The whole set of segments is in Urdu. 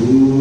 Tú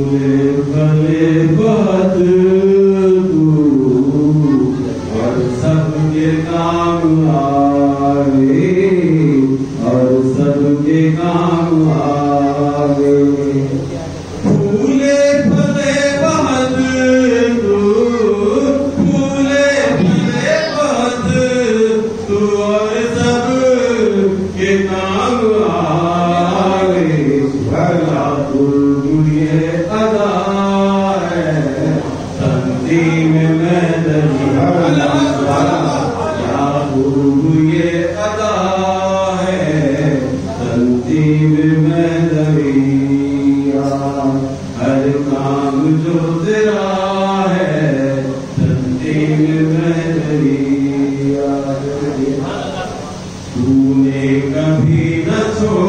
تو نے کبھی نہ سو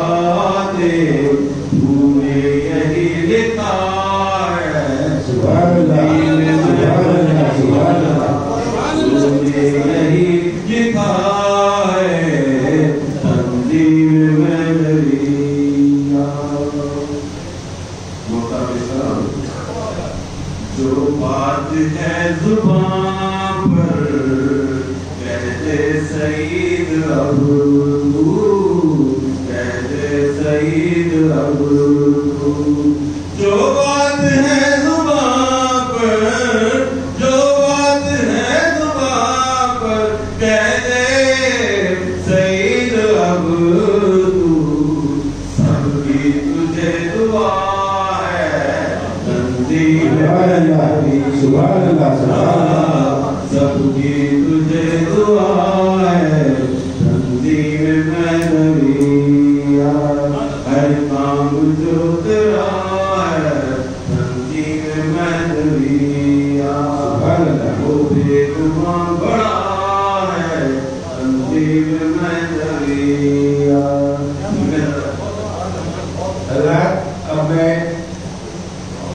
کہتے سعید اب تو کہتے poder